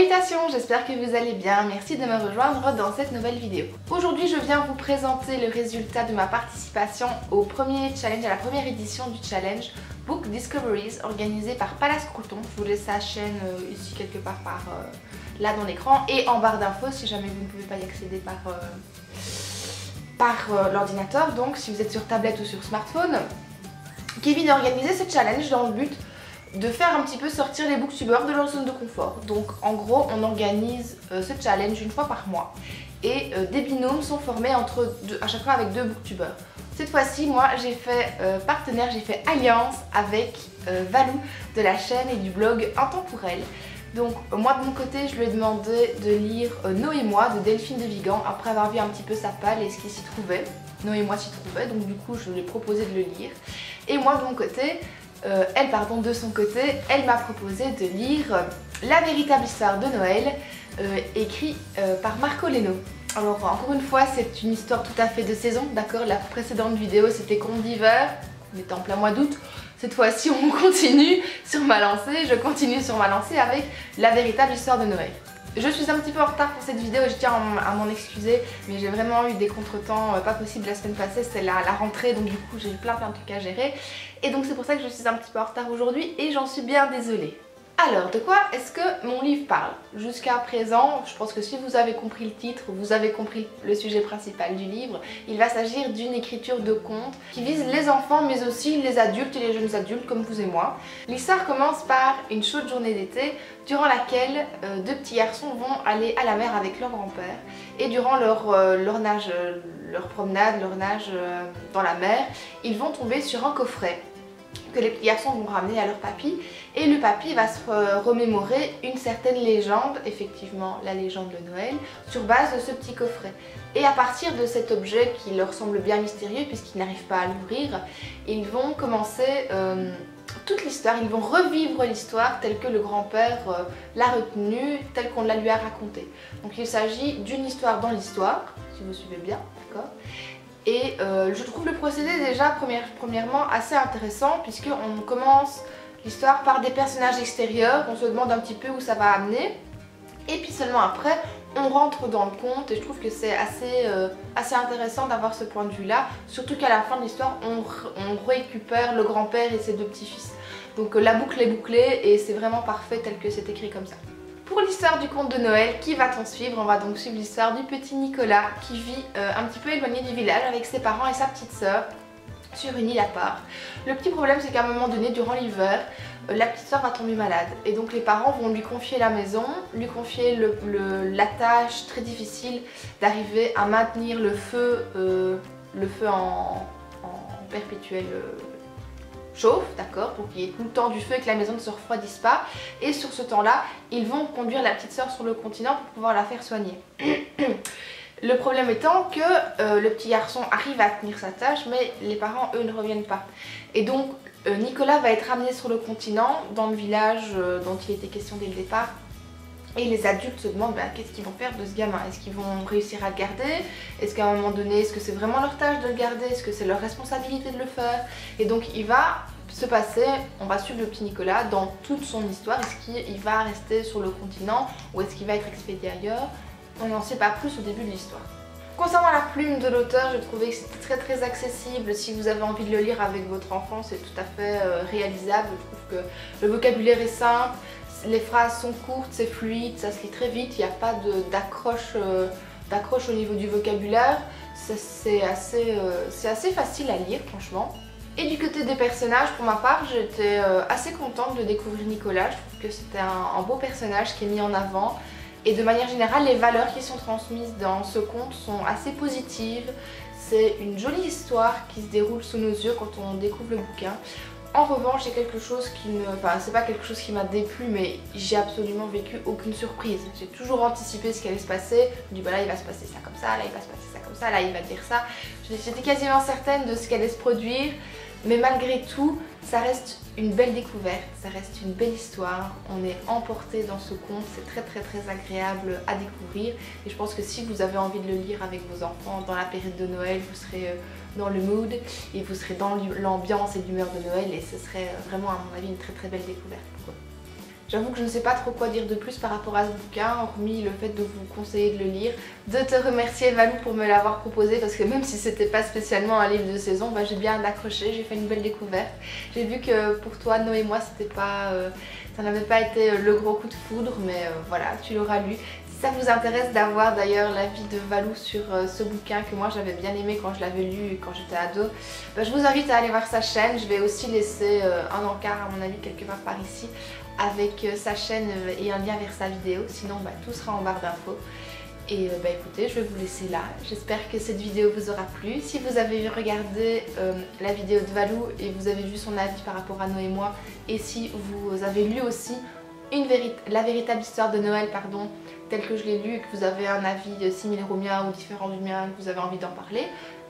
Salutations, j'espère que vous allez bien, merci de me rejoindre dans cette nouvelle vidéo. Aujourd'hui je viens vous présenter le résultat de ma participation au premier challenge, à la première édition du challenge Book Discoveries organisé par Palace Crouton. Je vous laisse sa chaîne euh, ici quelque part par euh, là dans l'écran et en barre d'infos si jamais vous ne pouvez pas y accéder par, euh, par l'ordinateur. Donc si vous êtes sur tablette ou sur smartphone, Kevin a organisé ce challenge dans le but de faire un petit peu sortir les booktubers de leur zone de confort. Donc en gros on organise euh, ce challenge une fois par mois et euh, des binômes sont formés entre à chaque fois avec deux booktubers. Cette fois-ci moi j'ai fait euh, partenaire, j'ai fait alliance avec Valou de la chaîne et du blog Intemporel. Donc moi de mon côté je lui ai demandé de lire Noé et moi de Delphine de Vigan après avoir vu un petit peu sa palle et ce qui s'y trouvait. Noé et moi s'y trouvait donc du coup je lui ai proposé de le lire. Et moi de mon côté euh, elle pardon, de son côté, elle m'a proposé de lire La véritable histoire de Noël, euh, écrit euh, par Marco Leno. Alors encore une fois, c'est une histoire tout à fait de saison, d'accord? La précédente vidéo c'était Conte d'hiver, on était en plein mois d'août. Cette fois-ci on continue sur ma lancée, je continue sur ma lancée avec La véritable histoire de Noël. Je suis un petit peu en retard pour cette vidéo, je tiens à m'en excuser, mais j'ai vraiment eu des contretemps euh, pas possible la semaine passée, c'était la, la, rentrée, donc du coup j'ai eu plein plein de trucs à gérer. Et donc c'est pour ça que je suis un petit peu en retard aujourd'hui et j'en suis bien désolée. Alors, de quoi est-ce que mon livre parle? Jusqu'à présent, je pense que si vous avez compris le titre, vous avez compris le sujet principal du livre, il va s'agir d'une écriture de conte qui vise les enfants mais aussi les adultes et les jeunes adultes comme vous et moi. L'histoire commence par une chaude journée d'été durant laquelle euh, deux petits garçons vont aller à la mer avec leur grand-père. Et durant leur, euh, euh, leur promenade, leur nage dans la mer, ils vont tomber sur un coffret que les petits garçons vont ramener à leur papy et le papy va se remémorer une certaine légende, effectivement la légende de Noël, sur base de ce petit coffret. Et à partir de cet objet qui leur semble bien mystérieux puisqu'ils n'arrivent pas à l'ouvrir, ils vont commencer euh, toute l'histoire, ils vont revivre l'histoire telle que le grand-père euh, l'a retenue, telle qu'on la lui a racontée. Donc il s'agit d'une histoire dans l'histoire, si vous suivez bien, d'accord? Et euh, je trouve le procédé déjà premièrement assez intéressant puisqu'on commence l'histoire par des personnages extérieurs, on se demande un petit peu où ça va amener. Et puis seulement après on rentre dans le conte et je trouve que c'est assez, euh, assez intéressant d'avoir ce point de vue là surtout qu'à la fin de l'histoire on, on, récupère le grand-père et ses deux petits-fils. Donc euh, la boucle est bouclée et c'est vraiment parfait tel que c'est écrit comme ça. Pour l'histoire du conte de Noël, qui va-t-on suivre? On va donc suivre l'histoire du petit Nicolas qui vit euh, un petit peu éloigné du village avec ses parents et sa petite sœur sur une île à part. Le petit problème c'est qu'à un moment donné, durant l'hiver, euh, la petite sœur va tomber malade et donc les parents vont lui confier la maison, lui confier la tâche très difficile d'arriver à maintenir le feu, euh, en, perpétuel chauffe, d'accord, pour qu'il y ait tout le temps du feu et que la maison ne se refroidisse pas. Et sur ce temps-là, ils vont conduire la petite sœur sur le continent pour pouvoir la faire soigner. le problème étant que euh, le petit garçon arrive à tenir sa tâche, mais les parents, eux, ne reviennent pas. Et donc, euh, Nicolas va être amené sur le continent, dans le village euh, dont il était question dès le départ, et les adultes se demandent bah, qu'est-ce qu'ils vont faire de ce gamin? Est-ce qu'ils vont réussir à le garder? Est-ce qu'à un moment donné, est-ce que c'est vraiment leur tâche de le garder? Est-ce que c'est leur responsabilité de le faire? Et donc il va se passer, on va suivre le petit Nicolas dans toute son histoire. Est-ce qu'il va rester sur le continent ou est-ce qu'il va être expédié ailleurs? On n'en sait pas plus au début de l'histoire. Concernant la plume de l'auteur, j'ai trouvé que c'était très très accessible. Si vous avez envie de le lire avec votre enfant, c'est tout à fait euh, réalisable. Je trouve que le vocabulaire est simple, les phrases sont courtes, c'est fluide, ça se lit très vite, il n'y a pas euh, d'accroche au niveau du vocabulaire. C'est assez, euh, facile à lire franchement. Et du côté des personnages, pour ma part, j'étais euh, assez contente de découvrir Nicolas. Je trouve que c'était un, beau personnage qui est mis en avant. Et de manière générale, les valeurs qui sont transmises dans ce conte sont assez positives. C'est une jolie histoire qui se déroule sous nos yeux quand on découvre le bouquin. En revanche, j'ai quelque chose qui ne... Enfin, c'est pas quelque chose qui m'a déplu, mais j'ai absolument vécu aucune surprise. J'ai toujours anticipé ce qui allait se passer. Je me dis, bah là, il va se passer ça comme ça, là, il va se passer ça comme ça, là, il va dire ça. J'étais quasiment certaine de ce qui allait se produire. Mais malgré tout, ça reste une belle découverte, ça reste une belle histoire. On est emporté dans ce conte, c'est très très très agréable à découvrir. Et je pense que si vous avez envie de le lire avec vos enfants dans la période de Noël, vous serez euh, dans le mood et vous serez dans l'ambiance et l'humeur de Noël et ce serait euh, vraiment à mon avis une très très belle découverte pour eux. J'avoue que je ne sais pas trop quoi dire de plus par rapport à ce bouquin, hormis le fait de vous conseiller de le lire, de te remercier Valou pour me l'avoir proposé parce que même si c'était pas spécialement un livre de saison, bah, j'ai bien accroché, j'ai fait une belle découverte. J'ai vu que pour toi, Noé et moi, c'était pas, euh, ça n'avait pas été le gros coup de foudre, mais euh, voilà, tu l'auras lu. Ça vous intéresse d'avoir d'ailleurs l'avis de Valou sur euh, ce bouquin que moi j'avais bien aimé quand je l'avais lu quand j'étais ado, bah, je vous invite à aller voir sa chaîne. Je vais aussi laisser un encart à mon avis quelque part par ici avec euh, sa chaîne euh, et un lien vers sa vidéo. Sinon, bah, tout sera en barre d'infos. Et euh, bah écoutez, je vais vous laisser là. J'espère que cette vidéo vous aura plu. Si vous avez regardé la vidéo de Valou et vous avez vu son avis par rapport à Noé et moi, et si vous avez lu aussi la véritable histoire de Noël, pardon, telle que je l'ai lu et que vous avez un avis similaire au mien ou différent du mien, que vous avez envie d'en parler,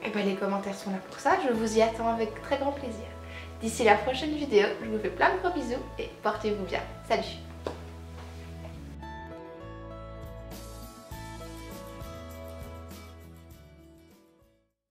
et eh ben les commentaires sont là pour ça. Je vous y attends avec très grand plaisir. D'ici la prochaine vidéo, je vous fais plein de gros bisous et portez-vous bien. Salut